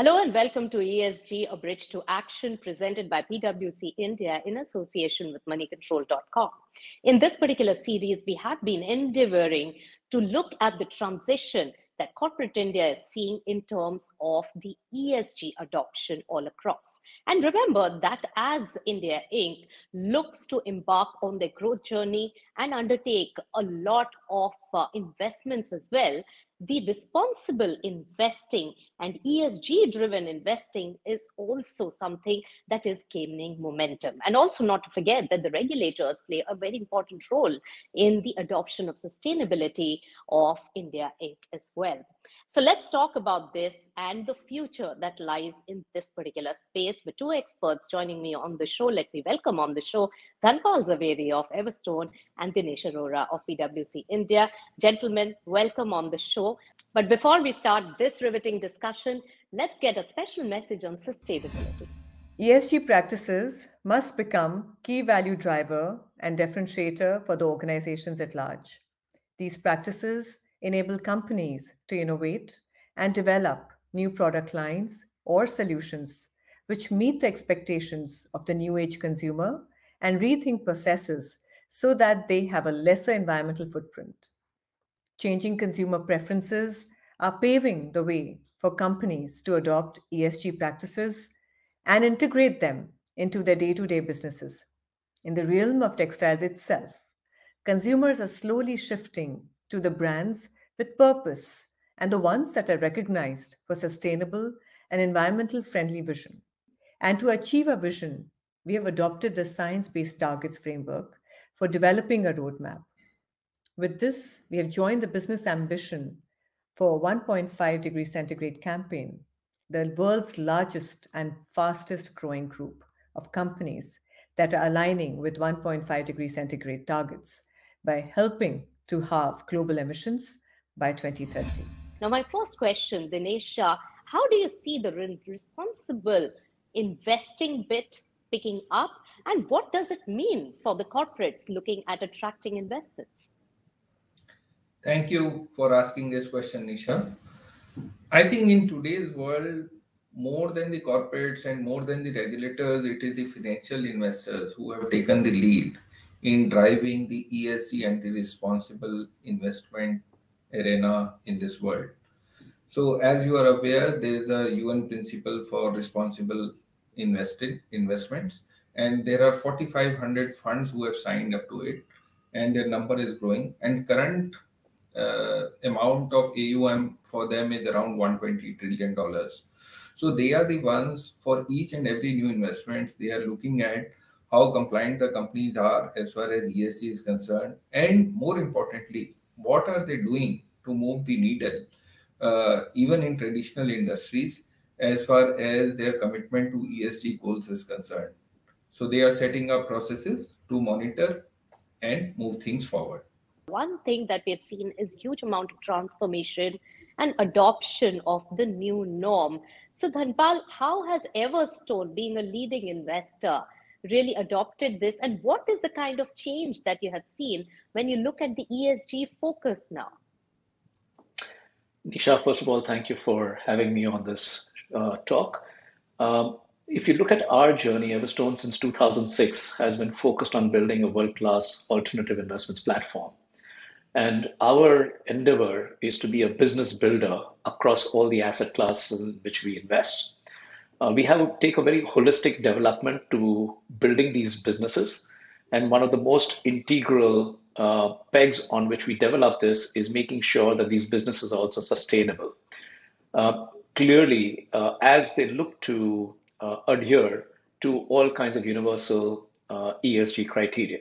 Hello and welcome to ESG, a bridge to action presented by PwC India in association with moneycontrol.com. In this particular series, we have been endeavoring to look at the transition that corporate India is seeing in terms of the ESG adoption all across. And remember that as India Inc. looks to embark on their growth journey and undertake a lot of uh, investments as well, the responsible investing and ESG driven investing is also something that is gaining momentum. And also, not to forget that the regulators play a very important role in the adoption of sustainability of India Inc. as well. So, let's talk about this and the future that lies in this particular space with two experts joining me on the show. Let me welcome on the show Dhanpal Jhaveri of Everstone and Dinesh Arora of PwC India. Gentlemen, welcome on the show. But before we start this riveting discussion, let's get a special message on sustainability. ESG practices must become key value driver and differentiator for the organizations at large. These practices enable companies to innovate and develop new product lines or solutions which meet the expectations of the new age consumer and rethink processes so that they have a lesser environmental footprint. Changing consumer preferences are paving the way for companies to adopt ESG practices and integrate them into their day to day businesses. In the realm of textiles itself, consumers are slowly shifting to the brands with purpose and the ones that are recognized for sustainable and environmental friendly vision. And to achieve our vision, we have adopted the science based targets framework for developing a roadmap with this, we have joined the business ambition for 1.5 degree centigrade campaign, the world's largest and fastest growing group of companies that are aligning with 1.5 degree centigrade targets by helping to halve global emissions by 2030. Now, my first question, Dinesha, how do you see the responsible investing bit picking up, and what does it mean for the corporates looking at attracting investments? Thank you for asking this question, Nisha. I think in today's world, more than the corporates and more than the regulators, it is the financial investors who have taken the lead in driving the ESG and the responsible investment arena in this world. So, as you are aware, there is a UN principle for responsible invested investments, and there are 4,500 funds who have signed up to it, and their number is growing. And current uh, amount of AUM for them is around 120 trillion dollars. So they are the ones for each and every new investments. They are looking at how compliant the companies are as far as ESG is concerned, and more importantly, what are they doing to move the needle, uh, even in traditional industries, as far as their commitment to ESG goals is concerned. So they are setting up processes to monitor and move things forward. One thing that we have seen is huge amount of transformation and adoption of the new norm. So Dhanpal, how has Everstone, being a leading investor, really adopted this? And what is the kind of change that you have seen when you look at the ESG focus now? Nisha, first of all, thank you for having me on this uh, talk. Um, if you look at our journey, Everstone since 2006 has been focused on building a world class alternative investments platform. And our endeavor is to be a business builder across all the asset classes in which we invest. Uh, we have to take a very holistic development to building these businesses. And one of the most integral uh, pegs on which we develop this is making sure that these businesses are also sustainable. Uh, clearly, uh, as they look to uh, adhere to all kinds of universal uh, ESG criteria.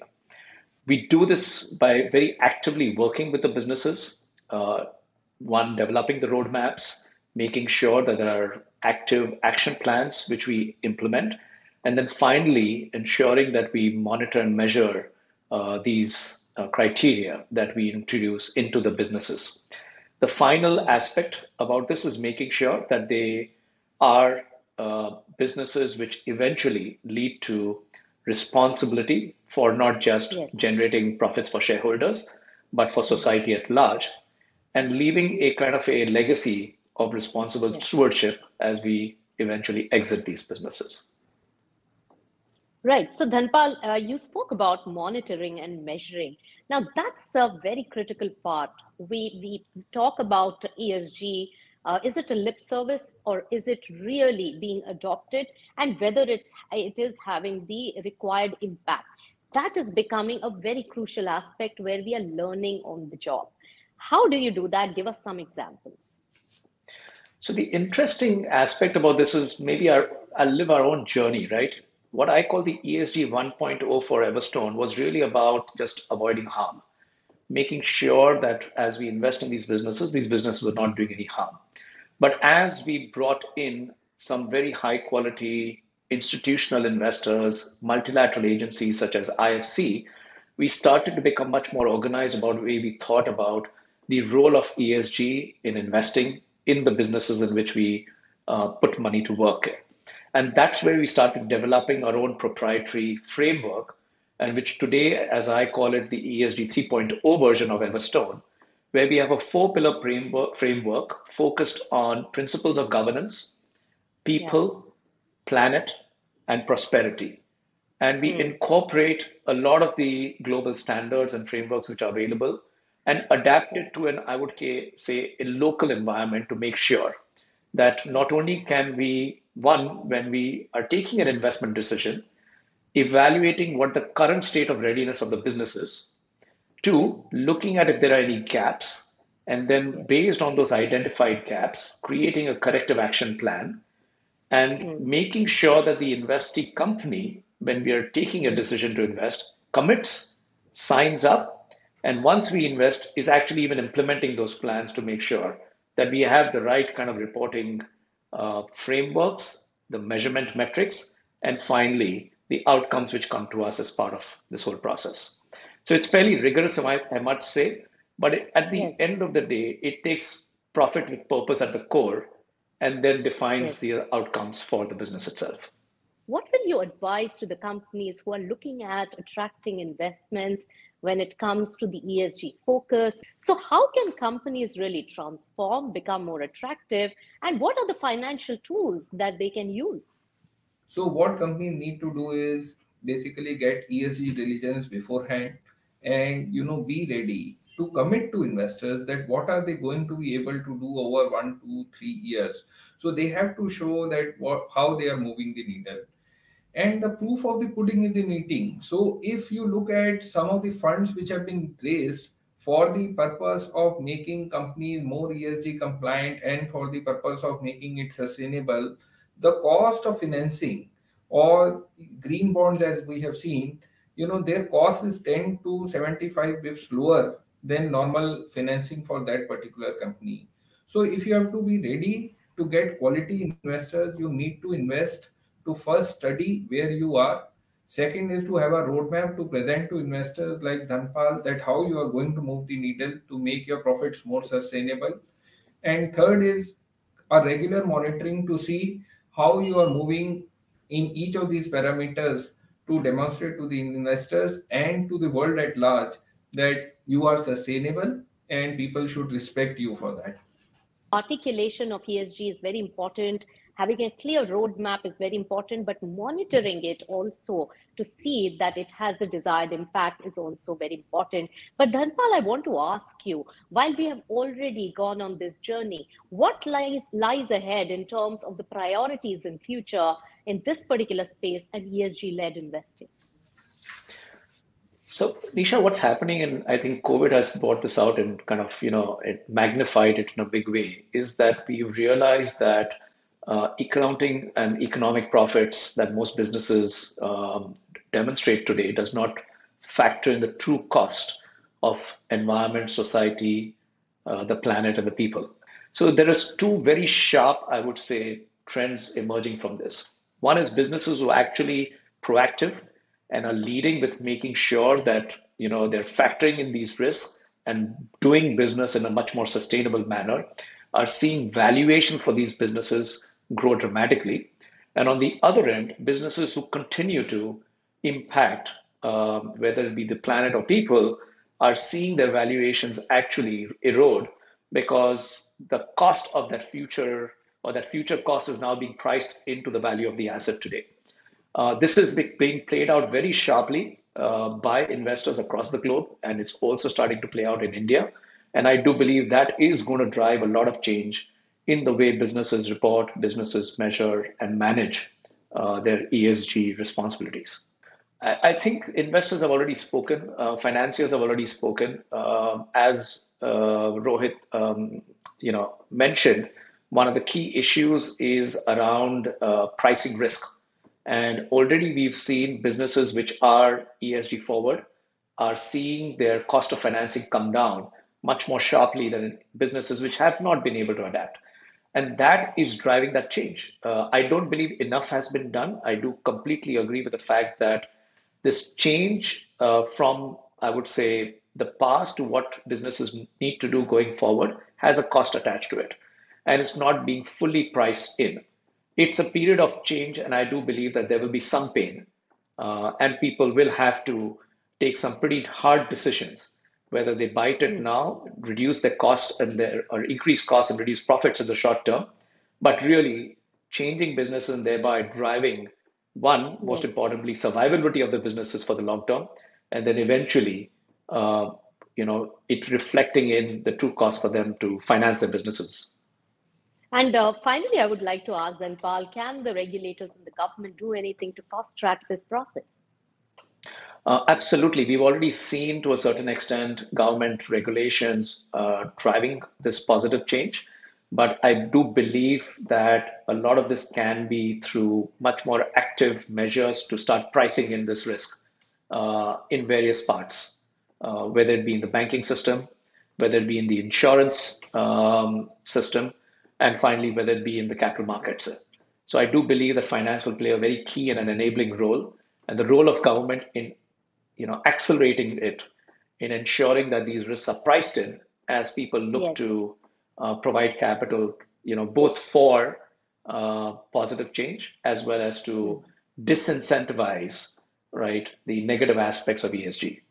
We do this by very actively working with the businesses. One, developing the roadmaps, making sure that there are active action plans which we implement, and then finally ensuring that we monitor and measure uh, these uh, criteria that we introduce into the businesses. The final aspect about this is making sure that they are uh, businesses which eventually lead to responsibility for not just generating profits for shareholders, but for society at large, and leaving a kind of a legacy of responsible yeah. stewardship as we eventually exit these businesses. Right. So, Dhanpal, uh, you spoke about monitoring and measuring. Now, that's a very critical part. We, we talk about ESG. Uh, is it a lip service or is it really being adopted? And whether it's, it is having the required impact. That is becoming a very crucial aspect where we are learning on the job. How do you do that? Give us some examples. So the interesting aspect about this is maybe our, I'll live our own journey, right? what I call the ESG 1.0 for Everstone was really about just avoiding harm, making sure that as we invest in these businesses, these businesses were not doing any harm. But as we brought in some very high quality institutional investors, multilateral agencies such as IFC, we started to become much more organized about the way we thought about the role of ESG in investing in the businesses in which we uh, put money to work. And that's where we started developing our own proprietary framework, and which today, as I call it, the ESG 3.0 version of Everstone, where we have a four pillar framework, framework focused on principles of governance, people, yeah. planet, and prosperity. And we mm. incorporate a lot of the global standards and frameworks which are available and adapt it to an, I would say, a local environment to make sure that not only can we one, when we are taking an investment decision, evaluating what the current state of readiness of the business is. Two, looking at if there are any gaps, and then based on those identified gaps, creating a corrective action plan and mm. making sure that the investee company, when we are taking a decision to invest, commits, signs up, and once we invest, is actually even implementing those plans to make sure that we have the right kind of reporting uh, frameworks, the measurement metrics, and finally, the outcomes which come to us as part of this whole process. So it's fairly rigorous, I, must say, but it, at the yes. end of the day, it takes profit with purpose at the core and then defines yes. the outcomes for the business itself. What will you advise to the companies who are looking at attracting investments when it comes to the ESG focus? So, how can companies really transform, become more attractive, and what are the financial tools that they can use? So, what companies need to do is basically get ESG diligence beforehand and you know be ready to commit to investors that what are they going to be able to do over one two three years so they have to show that what how they are moving the needle and the proof of the pudding is in eating. So if you look at some of the funds which have been raised for the purpose of making companies more ESG compliant and for the purpose of making it sustainable, the cost of financing or green bonds as we have seen, you know, their cost is 10 to 75 bips lower than normal financing for that particular company. So if you have to be ready to get quality investors, you need to invest to first study where you are. Second is to have a roadmap to present to investors like Dhanpal that how you are going to move the needle to make your profits more sustainable. And third is a regular monitoring to see how you are moving in each of these parameters to demonstrate to the investors and to the world at large that you are sustainable and people should respect you for that. Articulation of ESG is very important having a clear roadmap is very important, but monitoring it also to see that it has the desired impact is also very important. But Dhanpal, I want to ask you, while we have already gone on this journey, what lies, lies ahead in terms of the priorities in future in this particular space and ESG-led investing? So, Nisha, what's happening, and I think COVID has brought this out and kind of, you know, it magnified it in a big way, is that we realize that uh, accounting and economic profits that most businesses um, demonstrate today does not factor in the true cost of environment, society, uh, the planet, and the people. So there is two very sharp, I would say, trends emerging from this. One is businesses who are actually proactive and are leading with making sure that you know they're factoring in these risks and doing business in a much more sustainable manner are seeing valuations for these businesses grow dramatically. And on the other end, businesses who continue to impact, um, whether it be the planet or people, are seeing their valuations actually erode because the cost of that future or that future cost is now being priced into the value of the asset today. Uh, this is being played out very sharply uh, by investors across the globe, and it's also starting to play out in India. And I do believe that is going to drive a lot of change in the way businesses report, businesses measure, and manage uh, their ESG responsibilities. I, I, think investors have already spoken, uh, financiers have already spoken. Uh, as uh, Rohit, um, you know, mentioned, one of the key issues is around uh, pricing risk. And already we've seen businesses which are ESG forward are seeing their cost of financing come down much more sharply than businesses which have not been able to adapt. And that is driving that change. Uh, I don't believe enough has been done. I do completely agree with the fact that this change uh, from, I would say, the past to what businesses need to do going forward has a cost attached to it. And it's not being fully priced in. It's a period of change, and I do believe that there will be some pain. Uh, and people will have to take some pretty hard decisions whether they bite it hmm. now, reduce their costs and their or increase costs and reduce profits in the short term, but really changing businesses and thereby driving one, most yes. importantly, survivability of the businesses for the long term, and then eventually, uh, you know, it reflecting in the true cost for them to finance their businesses. And uh, finally, I would like to ask Dhanpal, can the regulators and the government do anything to fast track this process? Uh, absolutely. We've already seen to a certain extent government regulations uh, driving this positive change. But I do believe that a lot of this can be through much more active measures to start pricing in this risk uh, in various parts, uh, whether it be in the banking system, whether it be in the insurance um, system, and finally, whether it be in the capital markets. So I do believe that finance will play a very key and an enabling role. And the role of government in you know, accelerating it in ensuring that these risks are priced in as people look yes. to uh, provide capital, you know, both for uh, positive change as well as to disincentivize, right, the negative aspects of ESG.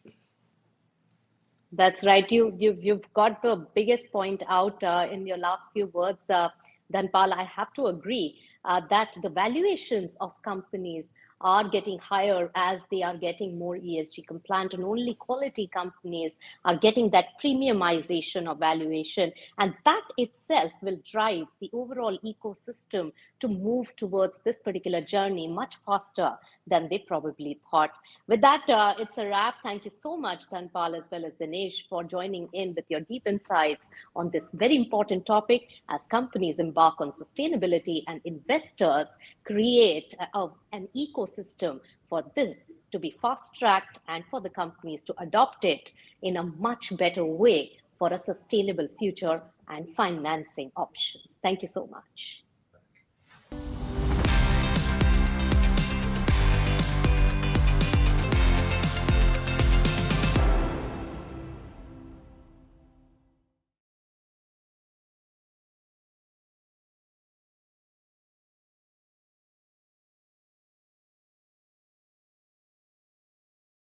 That's right. You you've you've got the biggest point out uh, in your last few words, uh, Dhanpal. I have to agree uh, that the valuations of companies are getting higher as they are getting more ESG compliant, and only quality companies are getting that premiumization of valuation. And that itself will drive the overall ecosystem to move towards this particular journey much faster than they probably thought. With that, uh, it's a wrap. Thank you so much, Dhanpal, as well as Dinesh, for joining in with your deep insights on this very important topic as companies embark on sustainability and investors create a, an ecosystem for this to be fast tracked and for the companies to adopt it in a much better way for a sustainable future and financing options. Thank you so much.